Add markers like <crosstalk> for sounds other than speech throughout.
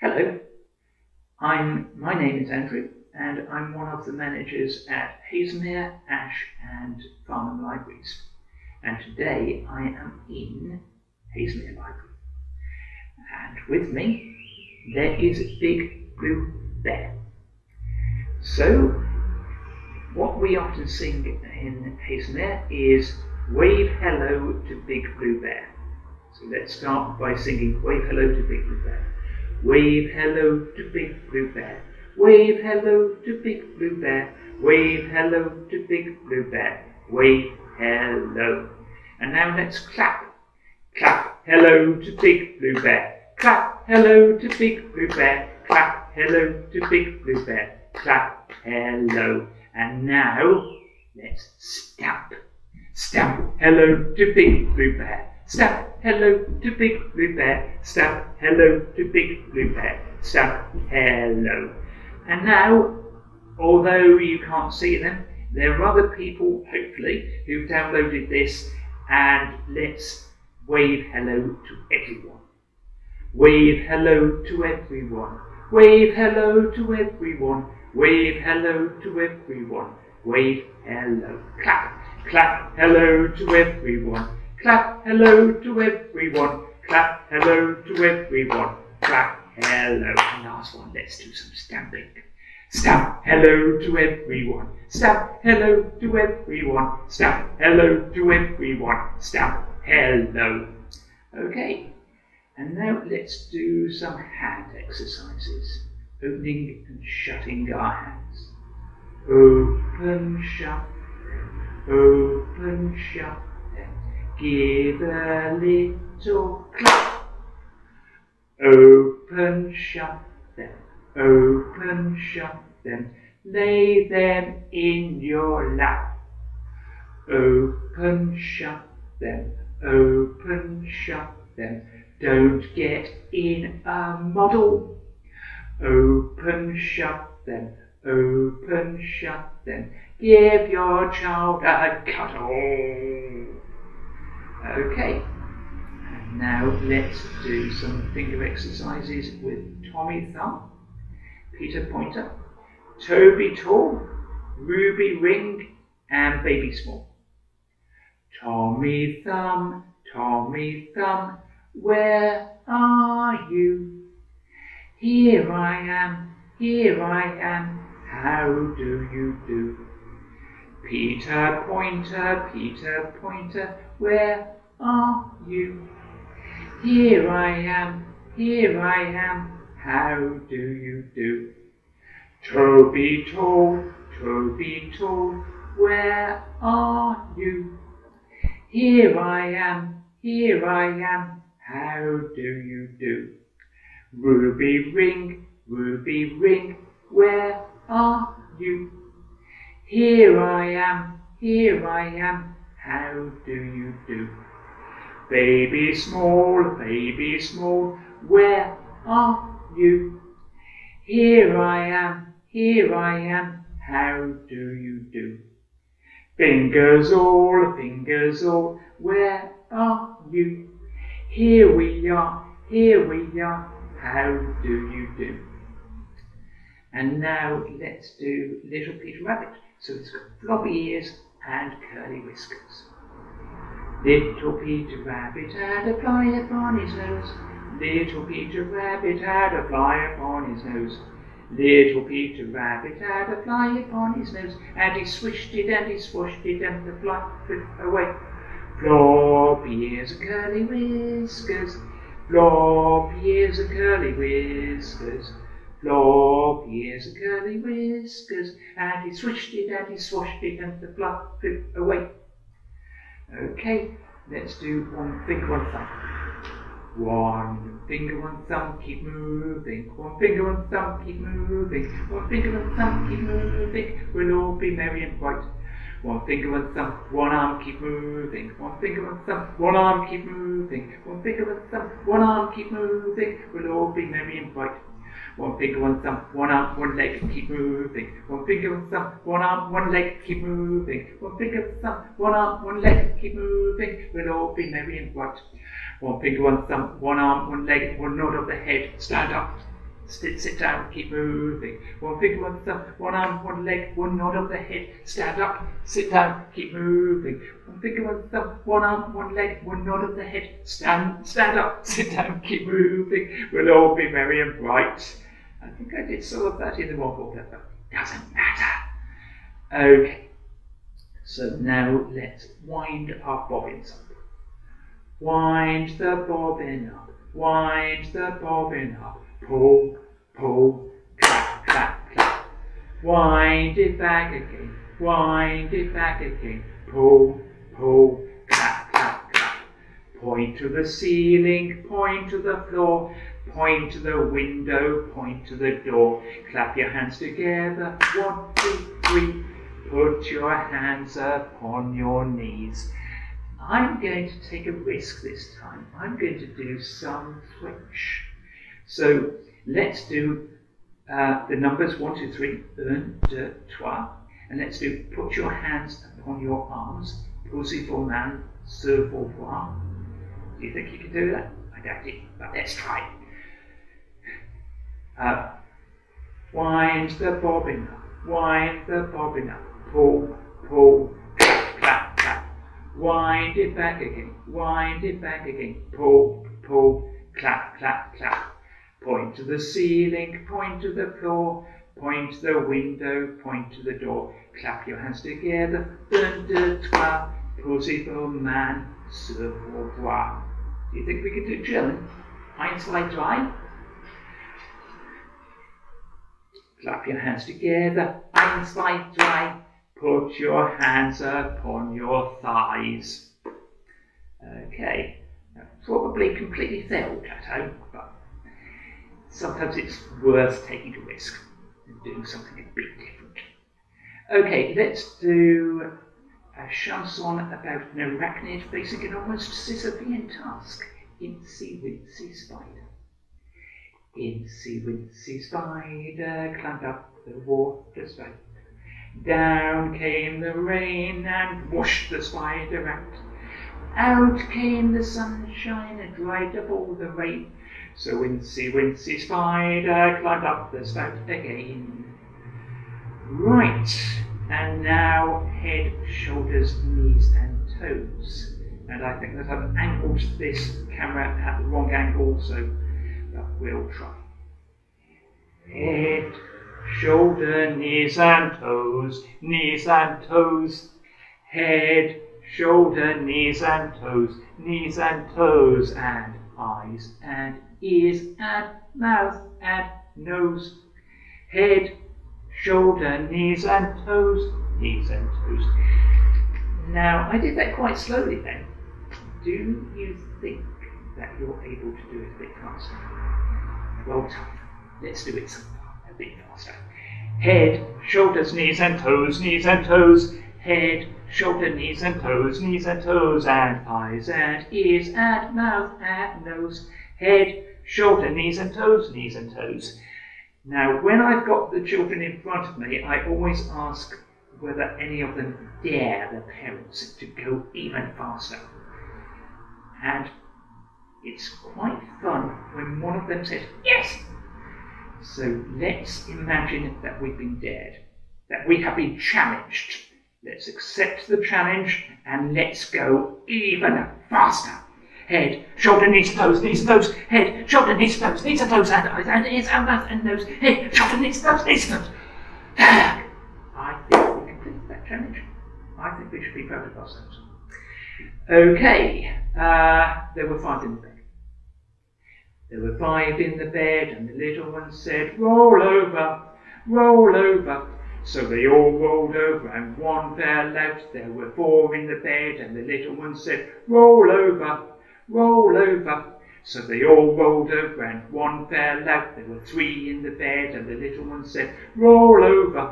Hello, I'm, my name is Andrew, and I'm one of the managers at Haslemere, Ash, and Farnham Libraries. And today I am in Haslemere Library. And with me, there is Big Blue Bear. So, what we often sing in Haslemere is Wave Hello to Big Blue Bear. So let's start by singing Wave Hello to Big Blue Bear. Wave hello to Big Blue Bear. Wave hello to Big Blue Bear. Wave hello to Big Blue Bear. Wave hello. And now let's clap. Clap hello to Big Blue Bear. Clap hello to Big Blue Bear. Clap hello to Big Blue Bear. Clap hello. And now let's stamp. Stamp hello to Big Blue Bear. Stamp hello to Big Blue Bear. Stamp hello to Big Blue Bear. Stamp hello. And now, although you can't see them, there are other people, hopefully, who've downloaded this and let's wave hello to everyone. Wave hello to everyone. Wave hello to everyone. Wave hello to everyone. Wave hello. Clap. Clap hello to everyone. Clap hello to everyone. Clap hello to everyone. Clap hello. And last one, let's do some stamping. Stamp hello to everyone. Stamp hello to everyone. Stamp hello to everyone. Stamp hello. Okay. And now let's do some hand exercises. Opening and shutting our hands. Open, shut, open, shut, give a little clap. Open, shut them, open, shut them, lay them in your lap. Open, shut them, open, shut them, don't get in a muddle. Open, shut them, open, shut them, give your child a cuddle. Okay, and now let's do some finger exercises with Tommy Thumb, Peter Pointer, Toby Tall, Ruby Ring, and Baby Small. Tommy Thumb, Tommy Thumb, where are you? Here I am, here I am, how do you do? Peter Pointer, Peter Pointer, where are you? Here I am, here I am, how do you do? Toby Tall, Toby Tall, where are you? Here I am, here I am, how do you do? Ruby Ring, Ruby Ring, where are you? Here I am, here I am, how do you do? Baby small, baby small, where are you? Here I am, here I am, how do you do? Fingers all, fingers all, where are you? Here we are, here we are, how do you do? And now let's do Little Peter Rabbit. So it's got floppy ears and curly whiskers. Little Peter Rabbit had a fly upon his nose. Little Peter Rabbit had a fly upon his nose. Little Peter Rabbit had a fly upon his nose, and he swished it and he swashed it, and the fly flew away. Floppy ears and curly whiskers, floppy ears and curly whiskers, floppy ears and curly whiskers, and he swished it and he swashed it, and the fly flew away. Okay, let's do one finger, one thumb. One finger, one thumb, keep moving. One finger, one thumb, keep moving. One finger, one thumb, keep moving. We'll all be merry and bright. One finger, one thumb, one arm, keep moving. One finger, one thumb, one arm, keep moving. One finger, one thumb, one arm, keep moving. We'll all be merry and bright. One finger, one thumb, one arm, one leg, keep moving. One finger, one thumb, one arm, one leg, keep moving. One finger, one thumb, one arm, one leg, keep moving. We'll all be merry and bright. One finger, one thumb, one arm, one leg, one nod of the head. Stand up. Sit, sit down, keep moving. One finger, one thumb, one arm, one leg, one nod of the head. Stand up, sit down, keep moving. One finger, one thumb, one arm, one leg, one nod of the head. Stand, stand up, sit down, keep moving. We'll all be merry and bright. I think I did some of that in the waffle but doesn't matter. Okay. So now let's wind our bobbins up. Wind the bobbin up. Wind the bobbin up. Pull, pull, clap, clap, clap. Wind it back again. Wind it back again. Pull, pull, clap, clap, clap. Point to the ceiling, point to the floor, point to the window, point to the door. Clap your hands together. One, two, three. Put your hands upon your knees. I'm going to take a risk this time. I'm going to do some French. So let's do uh, the numbers 1, 2, 3, 1, 2, 3, and let's do put your hands upon your arms. Posez vos mains sur vos. Do you think you can do that? I doubt it, but let's try. Uh, wind the bobbin up, wind the bobbin up, pull, pull, clap, clap, clap. Wind it back again, wind it back again, pull, pull, clap, clap, clap. Point to the ceiling, point to the floor, point to the window, point to the door. Clap your hands together. Un, deux, trois. Posez vos mains sur. Do you think we could do German? Eins, zwei, drei. Clap your hands together. Eins, zwei, drei. Put your hands upon your thighs. Okay. Probably completely failed at home, but sometimes it's worth taking a risk and doing something a bit different. Okay, let's do a chanson about an arachnid facing an almost Sisyphean task. in Incy Wincy Spider. Incy Wincy Spider uh, climbed up the water spout. Down came the rain and washed the spider out. Out came the sunshine and dried up all the rain. So Wincy Wincy Spider uh, climbed up the spout again. Right, and now head, shoulders, knees, and toes. And I think that I've angled this camera at the wrong angle, so we'll try. Head, shoulder, knees, and toes, knees and toes. Head, shoulder, knees and toes, knees and toes, and eyes and ears and mouth and nose. Head, shoulder, knees and toes, knees and toes. Now, I did that quite slowly then. Do you think that you're able to do it a bit faster? Well done. Let's do it a bit faster. Head, shoulders, knees and toes, knees and toes. Head, shoulder, knees and toes, knees and toes, and eyes and ears and mouth and nose. Head, shoulder, knees and toes, knees and toes. Now, when I've got the children in front of me, I always ask whether any of them dare their parents to go even faster. And it's quite fun when one of them says, Yes! So let's imagine that we've been dared, that we have been challenged. Let's accept the challenge and let's go even faster. Head, shoulder, knees, toes, knees, toes, head, shoulder, knees, toes, knees, and toes, and eyes, and ears, and mouth, and nose, head, shoulder, knees, toes, knees, toes. <sighs> I think we completed that challenge. I think we should be proud of ourselves. Okay, uh, there were five in the. There were five in the bed, and the little one said, Roll over, roll over. So they all rolled over, and one fell out. There were four in the bed, and the little one said, Roll over, roll over. So they all rolled over, and one fell out. There were three in the bed, and the little one said, Roll over,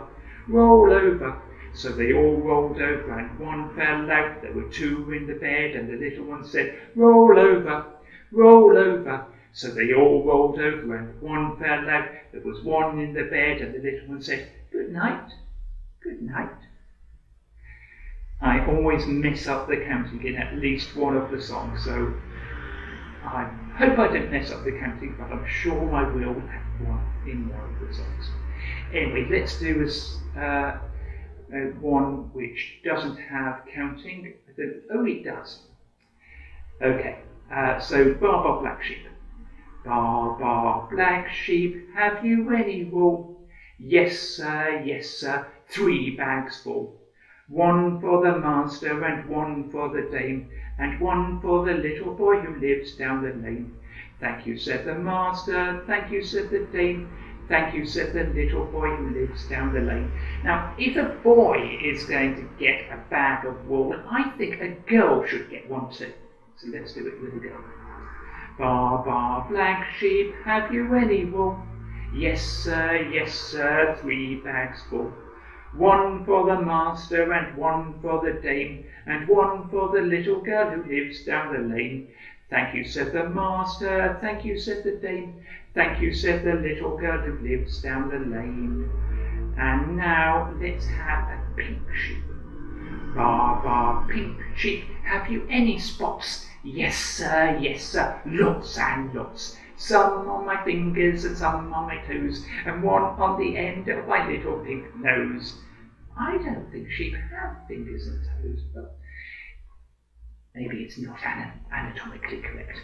roll over. So they all rolled over, and one fell out. There were two in the bed, and the little one said, Roll over, roll over. So they all rolled over, and one fell out. There was one in the bed, and the little one said, Good night, good night. I always mess up the counting in at least one of the songs, so I hope I don't mess up the counting, but I'm sure I will have one in one of the songs. Anyway, let's do this, uh, uh, one which doesn't have counting. Oh, it does. Okay, uh, so Baa Black Sheep. Baa Baa Black Sheep, have you any wool? Yes, sir, yes, sir, three bags full. One for the master and one for the dame, and one for the little boy who lives down the lane. Thank you, said the master, thank you, said the dame, thank you, said the little boy who lives down the lane. Now, if a boy is going to get a bag of wool, I think a girl should get one too. So let's do it with a girl. Baa, baa, black sheep, have you any wool? Yes, sir, yes, sir, three bags full. One for the master and one for the dame, and one for the little girl who lives down the lane. Thank you, said the master, thank you, said the dame, thank you, said the little girl who lives down the lane. And now let's have a pink sheep. Bar, bar, pink sheep, have you any spots? Yes, sir, yes, sir, lots and lots. Some on my fingers and some on my toes, and one on the end of my little pink nose. I don't think sheep have fingers and toes, but maybe it's not anatomically correct.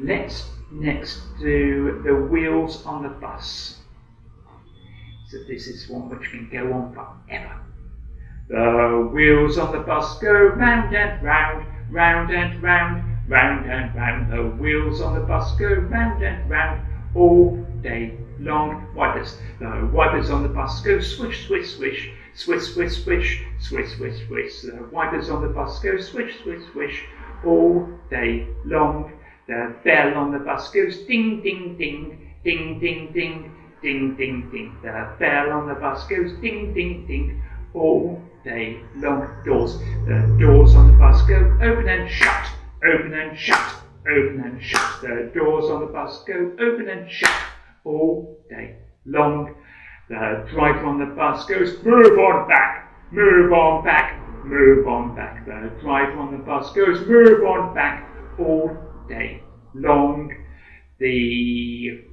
Let's next do the wheels on the bus. So this is one which can go on forever. The wheels on the bus go round and round, round and round, round and round. The wheels on the bus go round and round all day long. Wipers. The wipers on the bus go swish, swish, swish, swish, swish, swish, swish, swish, swish. The wipers on the bus go swish, swish, swish all day long. The bell on the bus goes ding, ding, ding, ding, ding, ding, ding, ding, ding. The bell on the bus goes ding, ding, ding all day long. Doors. The doors on the bus go open and shut, open and shut, open and shut. The doors on the bus go open and shut all day long. The driver on the bus goes, move on back, move on back, move on back. The driver on the bus goes, move on back all day long. The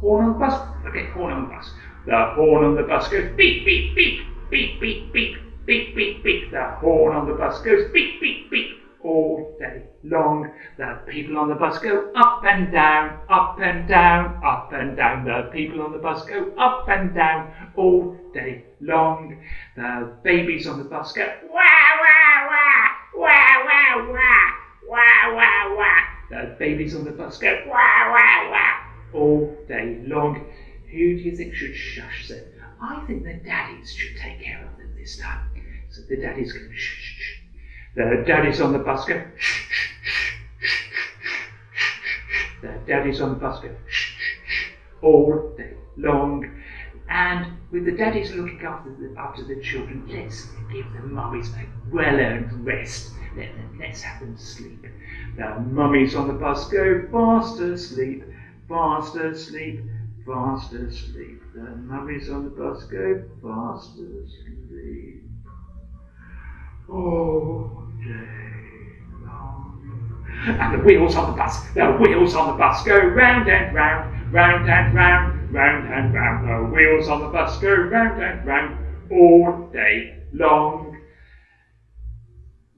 horn on the bus, okay, horn on the bus. The horn on the bus goes beep, beep, beep, beep, beep, beep, beep, beep, beep. The horn on the bus goes beep, beep, beep all day long. The people on the bus go up and down, up and down, up and down. The people on the bus go up and down all day long. The babies on the bus go wah, wah, wah, wah, wah, wah, wah, wah, wah. The babies on the bus go wah, wah, wah, all day long. Who do you think should shush them? I think the daddies should take care of them this time. So the daddies go shh, shh, shh. The daddies on the bus go shh, shh, shh, shh, shh. The daddies on the bus go shh, shh, shh, all day long. And with the daddies looking after the, after the children, let's give the mummies a well-earned rest. Let them, let's have them sleep. The mummies on the bus go fast asleep, fast asleep, fast asleep. The mummies on the bus go fast asleep. All day long. And the wheels on the bus, the wheels on the bus go round and round, round and round, round and round. The wheels on the bus go round and round all day long.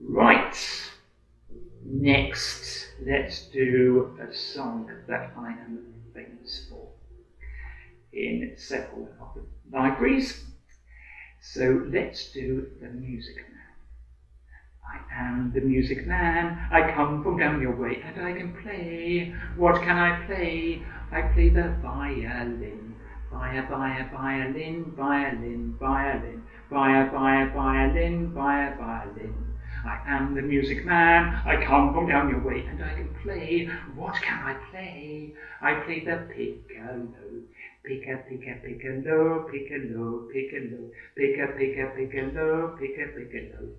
Right. Next, let's do a song that I am famous for in several of the libraries. So let's do the music man. I am the music man. I come from down your way and I can play. What can I play? I play the violin. Via, via, violin, violin, violin. Via, via, violin, via, violin. I am the music man. I come from down your way and I can play. What can I play? I play the piccolo. Picka, picka, piccolo, piccolo, piccolo. Picka, picka, piccolo, picka, piccolo.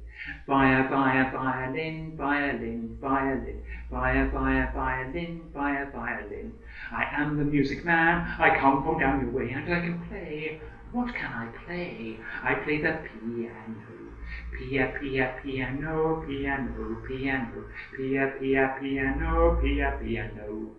Via, via, violin, violin, violin. Via, via, violin, via, violin. I am the music man. I come from down your way and I can play. What can I play? I play the piano. Pia, pia, piano, piano, piano. Pia, pia, piano, pia, piano.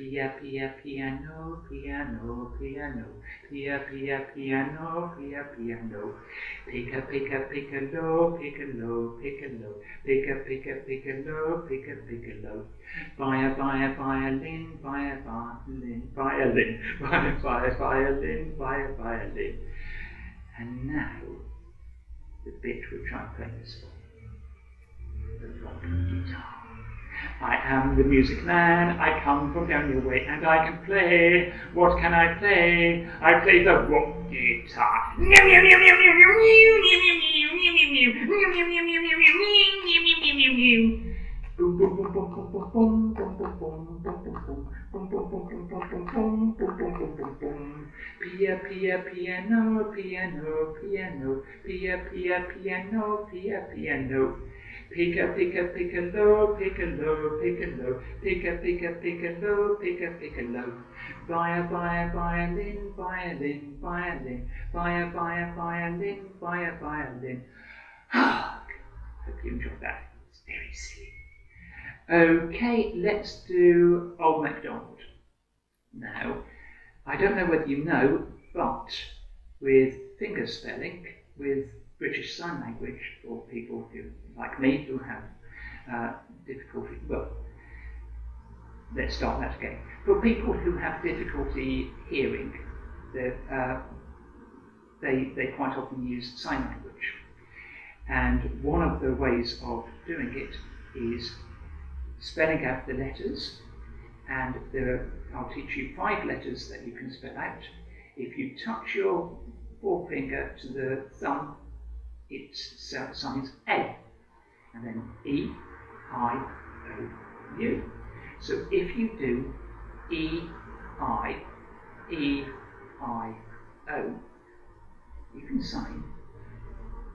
Pia Pia Piano Piano Piano Pia Pia Piano Pia Piano Pika Pika Piccolo Piccolo Piccolo Pika Pika Piccolo Pika Piccolo Via Via Violin Via Violin Violin Via Via Violin Via Violin. And now the bit which I'm famous for the rock guitar. I am the music man, I come from down your way, and I can play. What can I play? I play the rock guitar. Pia, pia, piano, piano, piano, pia, pia, piano, pia, piano. Pick a, pick a, pick a low, pick a low, pick a low, pick a, pick a, pick a low, pick a, pick a low. Buy a, buy a violin, violin, violin, buy a, buy a violin, buy a violin. Hark! <sighs> Ah, hope you enjoyed that. It's very silly. Okay, let's do Old MacDonald. Now, I don't know whether you know, but with finger spelling, with British Sign Language for people who, like me, who have uh, difficulty. Well, let's start that again. For people who have difficulty hearing, uh, they, they quite often use sign language. And one of the ways of doing it is spelling out the letters. And there are, I'll teach you five letters that you can spell out. If you touch your forefinger to the thumb it sounds A, and then E, I, O, U. So if you do E, I, E, I, O, you can sign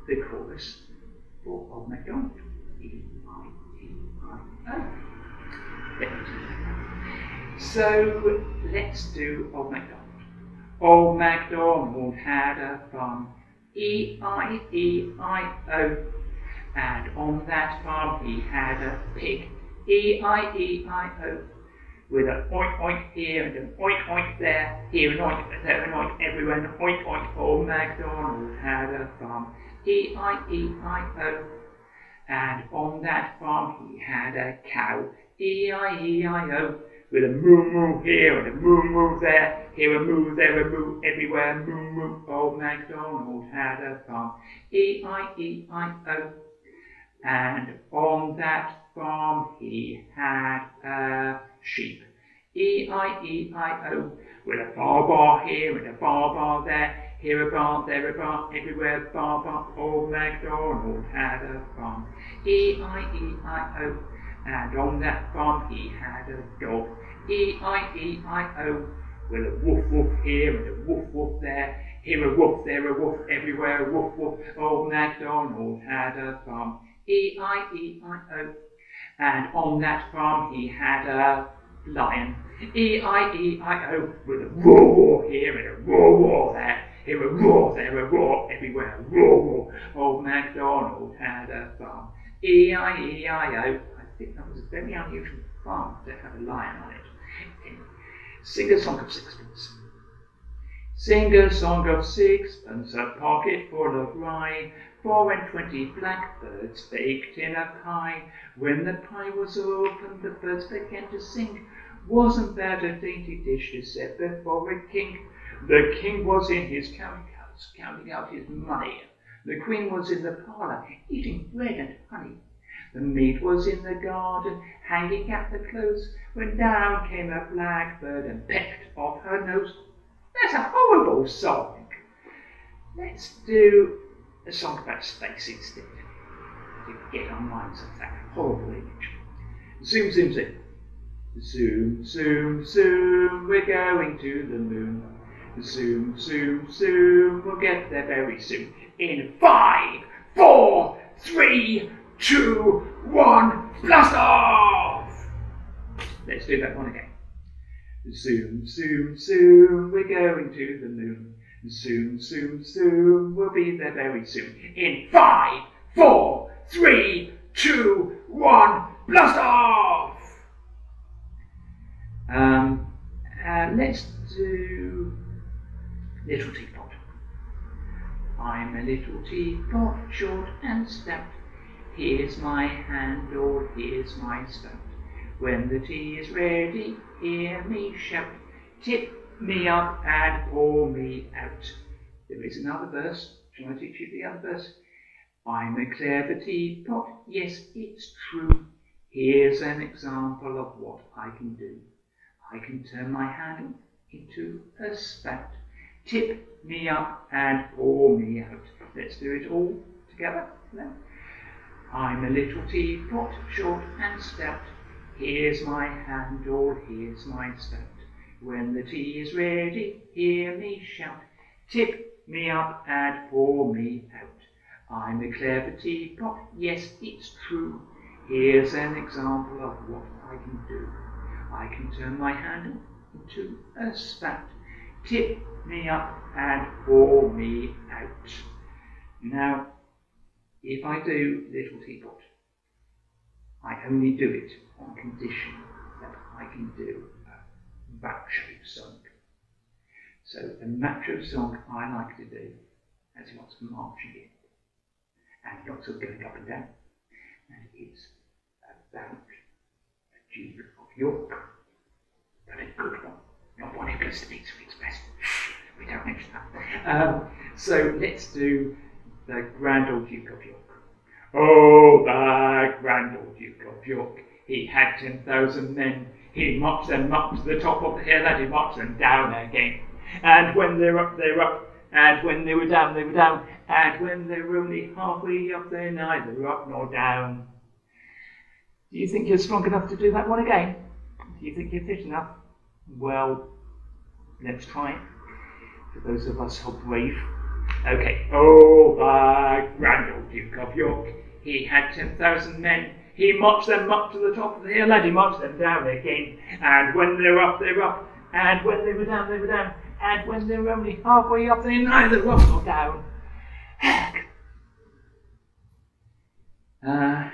the chorus for Old MacDonald. E, I, E, I, O. So let's do Old MacDonald. Old MacDonald had a farm E-I-E-I-O. And on that farm he had a pig, E-I-E-I-O, with an oink oink here and an oink oink there, here an oink there, an oink everywhere, an oink oink. Old MacDonald had a farm, E-I-E-I-O. And on that farm he had a cow, E-I-E-I-O with a moo moo here and a moo moo there, here a moo, there a moo, everywhere moo moo. Old MacDonald had a farm, E-I-E-I-O. And on that farm he had a sheep, E-I-E-I-O. With a bar bar here and a bar bar there, here a bar, there a bar, everywhere bar bar. Old MacDonald had a farm, E-I-E-I-O. And on that farm he had a dog, E-I-E-I-O, with a woof woof here and a woof woof there, here a woof, there a woof, everywhere a woof woof. Old MacDonald had a farm, E-I-E-I-O. And on that farm he had a lion, E-I-E-I-O, with a roar roar here and a roar, roar there. Here a roar, there a roar, everywhere a roar. Old MacDonald had a farm, E-I-E-I-O. Think that was a very unusual farm to have a lion on it. Sing a song of sixpence. Sing a song of sixpence, a pocket full of rye, four and twenty blackbirds baked in a pie. When the pie was opened, the birds began to sing. Wasn't that a dainty dish to set before a king? The king was in his counting house, counting out his money. The queen was in the parlour, eating bread and honey. The maid was in the garden, hanging at the clothes, when down came a blackbird and pecked off her nose. That's a horrible song. Let's do a song about space instead. to get our minds off that horrible image. Zoom, zoom, zoom. Zoom, zoom, zoom, we're going to the moon. Zoom, zoom, zoom, we'll get there very soon. In five, four, three, two, one, blast off! Let's do that one again. Zoom, zoom, zoom, we're going to the moon. Zoom, zoom, zoom, we'll be there very soon. In five, four, three, two, one, blast off! Um, uh, let's do Little Teapot. I'm a little teapot, short and stout. Here's my handle, here's my spout. When the tea is ready, hear me shout. Tip me up and pour me out. There is another verse. Shall I teach you the other verse? I'm a clever teapot, yes, it's true. Here's an example of what I can do. I can turn my handle into a spout. Tip me up and pour me out. Let's do it all together. I'm a little teapot, short and stout. Here's my handle, here's my spout. When the tea is ready, hear me shout. Tip me up and pour me out. I'm a clever teapot, yes, it's true. Here's an example of what I can do. I can turn my handle into a spout. Tip me up and pour me out. Now, if I do Little Teapot, I only do it on condition that I can do a macho song. So the macho song I like to do has lots of marching in and lots of going up and down. And it's about the Duke of York, but a good one, not one who goes to Pizza Express. we don't mention that. Um, so let's do the Grand Old Duke of York. Oh, the Grand Old Duke of York, he had ten thousand men. He marched them up to the top of the hill and he marched them down again. And when they were up, they were up. And when they were down, they were down. And when they were only halfway up, they're neither up nor down. Do you think you're strong enough to do that one again? Do you think you're fit enough? Well, let's try it. For those of us who are brave. Okay. Oh, grand old Duke of York, he had 10,000 men. He marched them up to the top of the hill and he marched them down again. And when they were up, they were up. And when they were down, they were down. And when they were only halfway up, they neither up nor down. Heck. uh,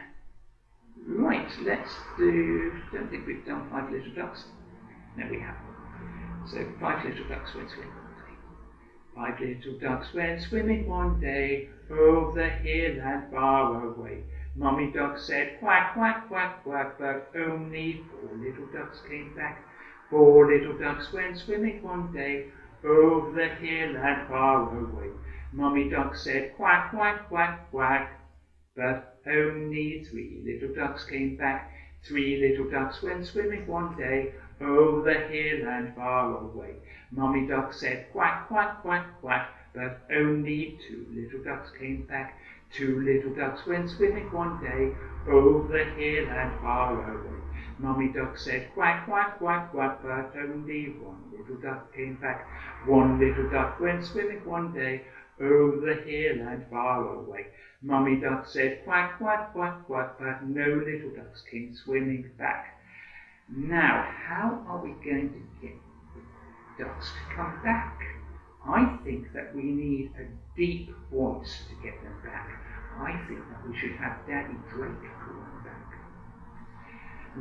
right, let's do. Don't think we've done five little ducks. No, we haven't. So five little ducks went swimming Five little ducks went swimming one day over the hill and far away. Mummy duck said quack, quack, quack, quack, but only four little ducks came back. Four little ducks went swimming one day over the hill and far away. Mummy duck said quack, quack, quack, quack, but only three little ducks came back. Three little ducks went swimming one day over the hill and far away. Mummy duck said quack, quack, quack, quack, but only two little ducks came back. Two little ducks went swimming one day over the hill and far away. Mummy duck said quack, quack, quack, quack, but only one little duck came back. One little duck went swimming one day over the hill and far away. Mummy duck said quack, quack, quack, quack, but no little ducks came swimming back. Now, how are we going to get the ducks to come back? I think that we need a deep voice to get them back. I think that we should have Daddy Drake call them back.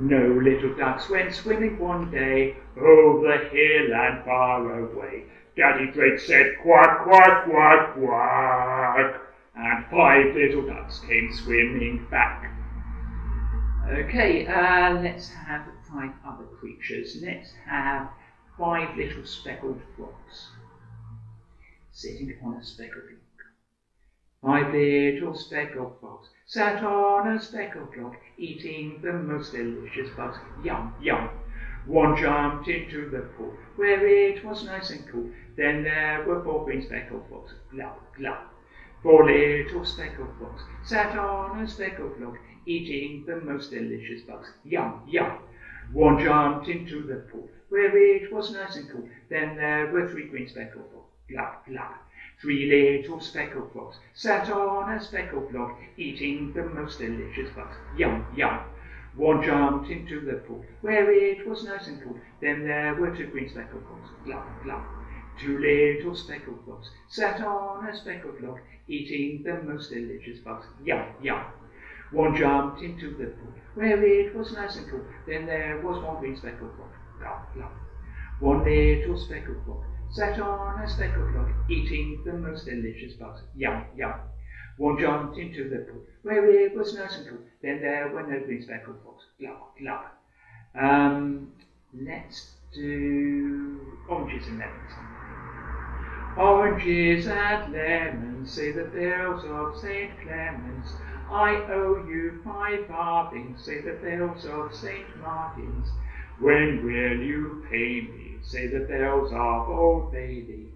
No little ducks went swimming one day over hill and far away. Daddy Drake said quack, quack, quack, quack, and five little ducks came swimming back. Okay, uh, let's have five other creatures. Let's have five little speckled frogs sitting on a speckled log. Five little speckled frogs sat on a speckled log, eating the most delicious bugs. Yum, yum. One jumped into the pool where it was nice and cool. Then there were four green speckled frogs. Glub, glub. Four little speckled frogs sat on a speckled log, eating the most delicious bugs. Yum, yum. One jumped into the pool, where it was nice and cool. Then there were three green speckled frogs. Glub, glub. Three little speckled frogs sat on a speckled log, eating the most delicious bugs. Yum, yum. One jumped into the pool, where it was nice and cool. Then there were two green speckled frogs. Glub, glub. Two little speckled frogs sat on a speckled log, eating the most delicious bugs. Yum, yum. One jumped into the pool, where it was nice and cool. Then there was one green speckled frog. Glub, glub. One little speckled frog sat on a speckled log, eating the most delicious bugs. Yum, yum. One jumped into the pool, where it was nice and cool. Then there were no green speckled frogs. Glub, glub. Um, let's do oranges and lemons. Oranges and lemons, say the bells of St. Clement's. I owe you five farthings, say the bells of St. Martin's. When will you pay me, say the bells of Old Bailey.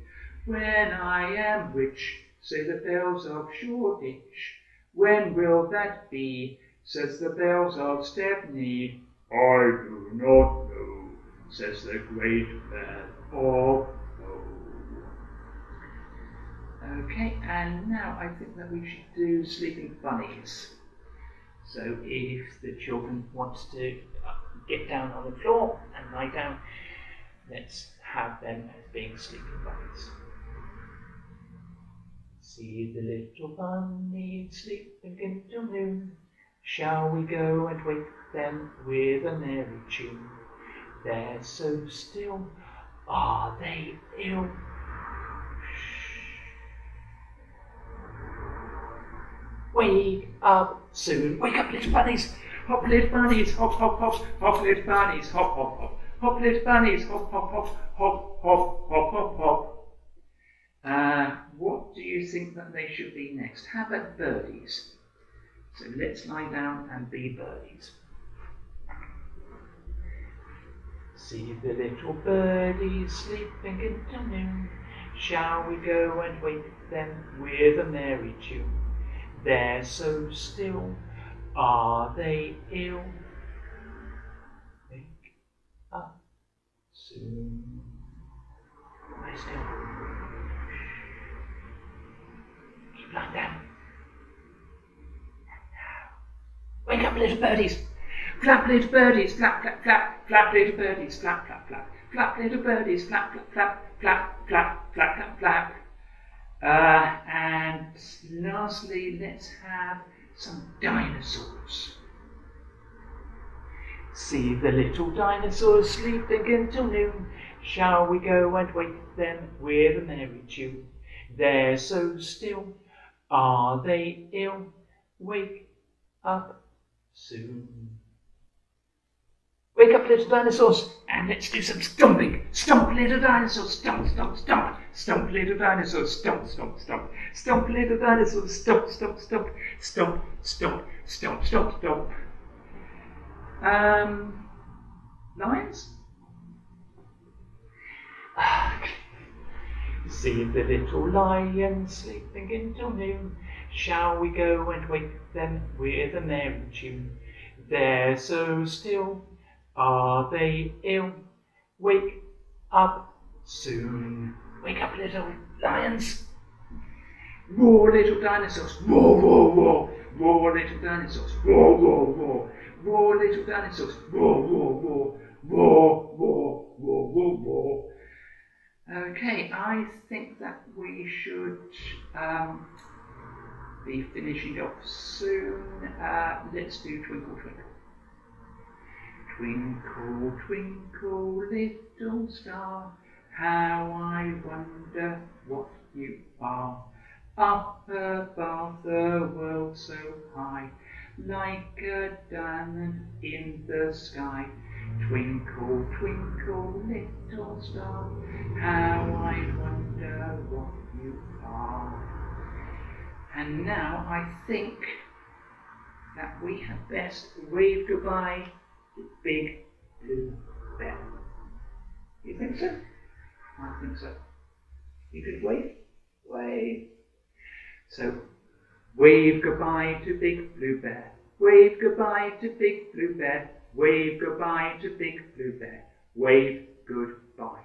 When I am rich, say the bells of Shoreditch. When will that be, says the bells of Stepney. I do not know, says the great man of Okay, and now I think that we should do sleeping bunnies. So if the children want to uh, get down on the floor and lie down, let's have them as being sleeping bunnies. See the little bunnies sleeping until noon. Shall we go and wake them with a merry tune? They're so still, are they ill? Wake up soon. Wake up, little bunnies. Hop, little bunnies. Hop, hop, hop. Hop, little bunnies. Hop, hop, hop. Hop, little bunnies. Hop, hop, hop. Hop, hop, hop, hop, hop. Uh, what do you think that they should be next? How about birdies? So let's lie down and be birdies. See the little birdies sleeping until noon. Shall we go and wake them with a merry tune? They're so still. Are they ill? Wake up soon. Lie still. Keep lying down. Wake up, little birdies. Flap, little birdies. Flap, flap, flap. Flap, little birdies. Flap, flap, flap. Flap, little birdies. Flap, flap, flap. Flap, flap, flap, flap, flap. Uh, and lastly, let's have some dinosaurs. See the little dinosaurs sleeping until noon. Shall we go and wake them with a merry tune? They're so still. Are they ill? Wake up soon. Wake up, little dinosaurs, and let's do some stomping. Stomp, little dinosaurs, stomp, stomp, stomp. Stomp, little dinosaurs, stomp, stomp, stomp. Stomp, little dinosaurs, stomp, stomp, stomp. Stomp, stomp, stomp, stomp, stomp. Um, lions? See the little lions sleeping until noon. Shall we go and wake them with a merry tune? They're so still. Are they ill? Wake up soon. Wake up, little lions. Roar, little dinosaurs. Roar, roar, roar. Roar, little dinosaurs. Roar, roar, roar. Roar, little dinosaurs. Roar, roar, roar. Roar, roar, roar, roar, roar. Okay, I think that we should um, be finishing off soon. Uh, let's do Twinkle Twinkle. Twinkle, twinkle, little star, how I wonder what you are. Up above the world so high, like a diamond in the sky. Twinkle, twinkle, little star, how I wonder what you are. And now I think that we had best wave goodbye to Big Blue Bear. You think so? I think so. You could wave? Wave. So wave goodbye to Big Blue Bear. Wave goodbye to Big Blue Bear. Wave goodbye to Big Blue Bear. Wave goodbye.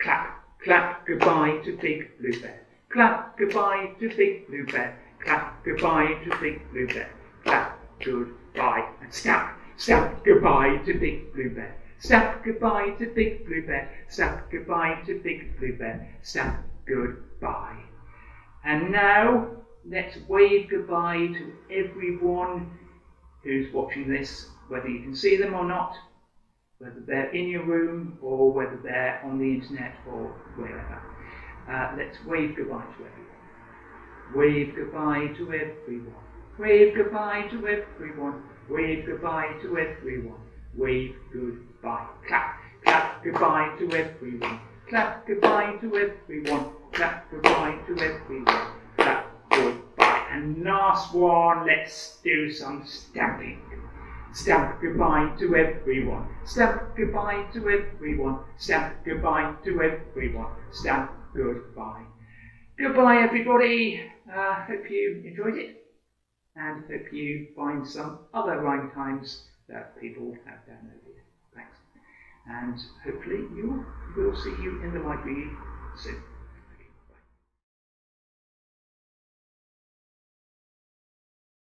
Clap, clap goodbye to Big Blue Bear. Clap goodbye to Big Blue Bear. Clap goodbye to Big Blue Bear. Clap goodbye. And snap, snap goodbye to Big Blue Bear. Snap goodbye to Big Blue Bear. Snap goodbye to Big Blue Bear. Snap goodbye. And now let's wave goodbye to everyone who's watching this, whether you can see them or not, whether they're in your room or whether they're on the internet or wherever. Uh, let's wave goodbye to everyone. Wave goodbye to everyone. Wave goodbye to everyone. Wave goodbye to everyone. Wave goodbye. Clap, clap goodbye to everyone. Clap goodbye to everyone. Clap goodbye to everyone. Clap goodbye. And last one, let's do some stamping. Stamp goodbye to everyone. Stamp goodbye to everyone. Stamp goodbye to everyone. Stamp goodbye. Goodbye, everybody. Uh, hope you enjoyed it and hope you find some other rhyme times that people have downloaded. Thanks. And hopefully you will see you in the library soon.